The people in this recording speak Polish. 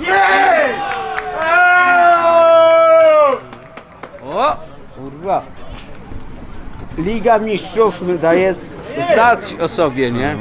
Nie! O! Liga Mistrzów daje znać o sobie, nie?